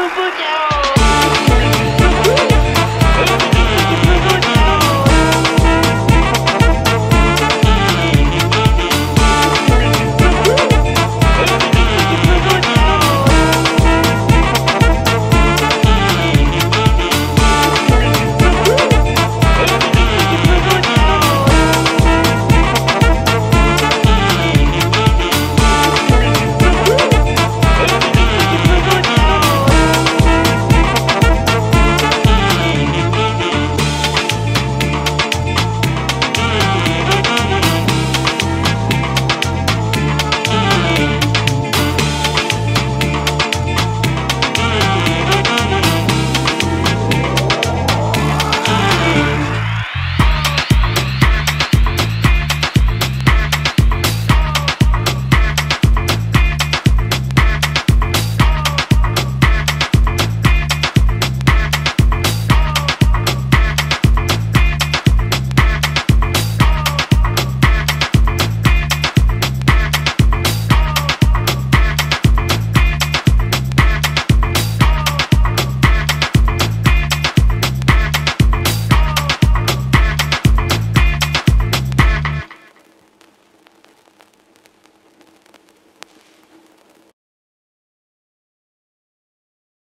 Boom Boom